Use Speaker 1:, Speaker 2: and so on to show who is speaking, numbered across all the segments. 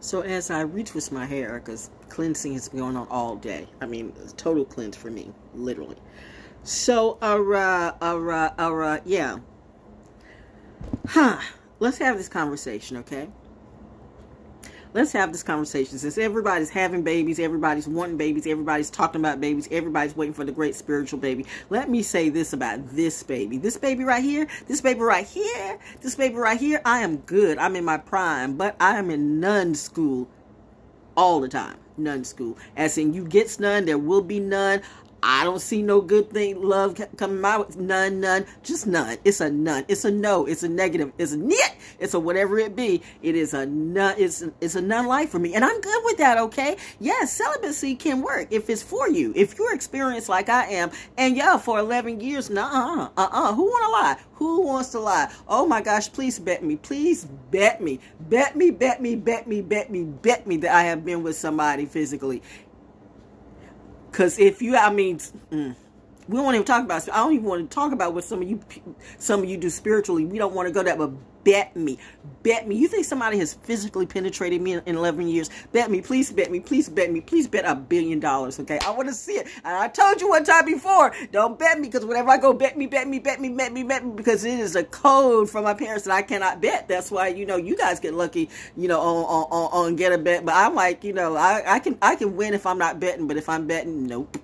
Speaker 1: So as I retwist my hair, because cleansing has been going on all day. I mean, total cleanse for me, literally. So, uh, uh, uh, yeah. Huh. Let's have this conversation, okay? Let's have this conversation. Since everybody's having babies, everybody's wanting babies, everybody's talking about babies, everybody's waiting for the great spiritual baby. Let me say this about this baby. This baby right here, this baby right here, this baby right here, I am good. I'm in my prime, but I am in nun school all the time. Nun school. As in, you get none, there will be none. I don't see no good thing, love coming my way. None, none, just none. It's a none. It's a no. It's a negative. It's a nit. It's a whatever it be. It is a none. It's, it's a none life for me. And I'm good with that, okay? Yes, celibacy can work if it's for you. If you're experienced like I am, and yeah, for 11 years, nah, uh-uh. Who want to lie? Who wants to lie? Oh my gosh, please bet me. Please bet me. Bet me, bet me, bet me, bet me, bet me that I have been with somebody physically because if you, I mean, mm, we don't even talk about. I don't even want to talk about what some of you, some of you do spiritually. We don't want to go that, but bet me, bet me. You think somebody has physically penetrated me in, in 11 years? Bet me, please bet me, please bet me, please bet a billion dollars. Okay, I want to see it. And I told you one time before, don't bet me because whenever I go, bet me, bet me, bet me, bet me, bet me, because it is a code from my parents that I cannot bet. That's why you know you guys get lucky, you know, on on on, on get a bet. But I'm like, you know, I I can I can win if I'm not betting, but if I'm betting, nope.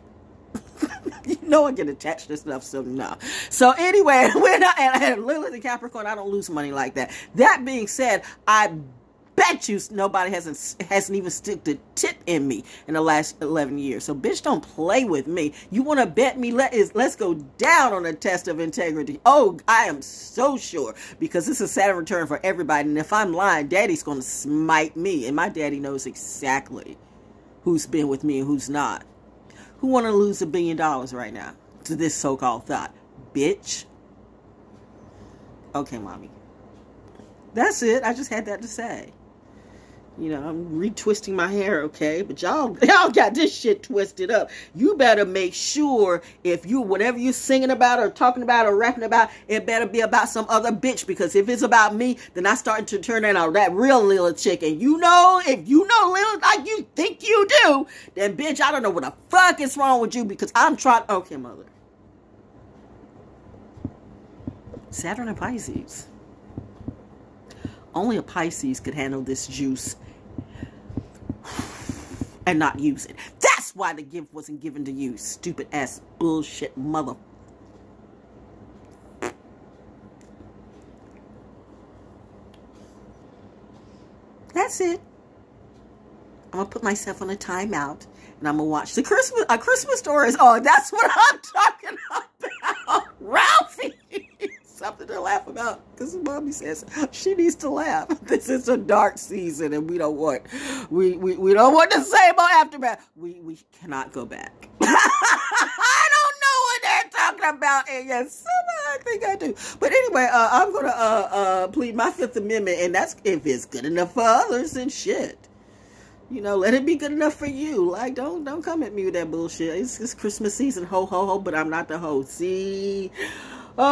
Speaker 1: you know I get attached to stuff, so no. So anyway, when I and Lilith and Capricorn, I don't lose money like that. That being said, I bet you nobody hasn't hasn't even sticked a tip in me in the last 11 years. So bitch, don't play with me. You want to bet me? Let is let's go down on a test of integrity. Oh, I am so sure because this is Saturn return for everybody. And if I'm lying, Daddy's going to smite me, and my daddy knows exactly who's been with me and who's not. Who want to lose a billion dollars right now to this so-called thought? Bitch. Okay, mommy. That's it. I just had that to say. You know, I'm retwisting my hair, okay? But y'all, y'all got this shit twisted up. You better make sure if you, whatever you're singing about or talking about or rapping about, it better be about some other bitch. Because if it's about me, then I start to turn into that real little chick. And you know, if you know little like you think you do, then bitch, I don't know what the fuck is wrong with you because I'm trying. Okay, mother. Saturn and Pisces. Only a Pisces could handle this juice and not use it. That's why the gift wasn't given to you, stupid ass bullshit mother. That's it. I'm gonna put myself on a timeout and I'm gonna watch the Christmas a Christmas story on. That's what I'm talking about. Ralphie something to laugh about because mommy says she needs to laugh. This is a dark season and we don't want we we, we don't want the same old aftermath. We we cannot go back. I don't know what they're talking about. And yes, I think I do. But anyway, uh, I'm gonna uh, uh, plead my Fifth Amendment, and that's if it's good enough for others, and shit. You know, let it be good enough for you. Like, don't don't come at me with that bullshit. It's, it's Christmas season, ho ho ho. But I'm not the ho. See. Oh,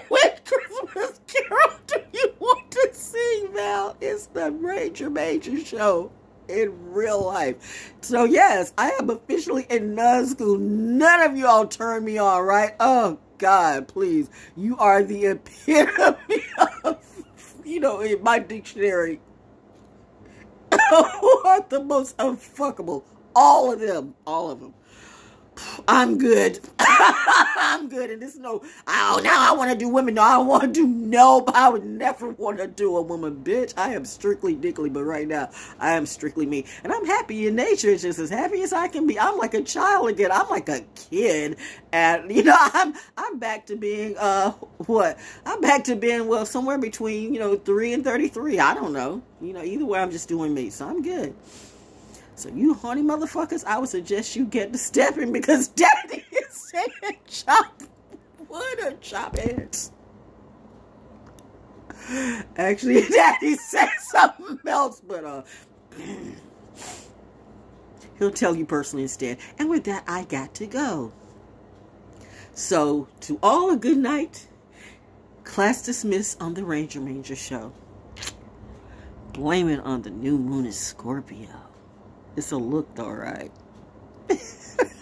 Speaker 1: what Christmas carol do you want to sing, Val? It's the major, major show in real life. So, yes, I am officially in nun school. None of y'all turn me on, right? Oh, God, please. You are the epitome of, you know, in my dictionary, who are the most unfuckable. All of them. All of them. I'm good. I'm good. And this no, oh, now I want to do women. No, I don't want to do no. But I would never want to do a woman, bitch. I am strictly dickly, but right now I am strictly me. And I'm happy in nature. It's just as happy as I can be. I'm like a child again. I'm like a kid. And, you know, I'm, I'm back to being, uh, what? I'm back to being, well, somewhere between, you know, 3 and 33. I don't know. You know, either way, I'm just doing me. So I'm good. So you horny motherfuckers, I would suggest you get to stepping because daddy is saying chop wood or chop heads. Actually, daddy said something else, but uh he'll tell you personally instead. And with that, I got to go. So to all a good night. Class dismissed on the Ranger Manger show. blame it on the new moon in Scorpio. It's a look though, right?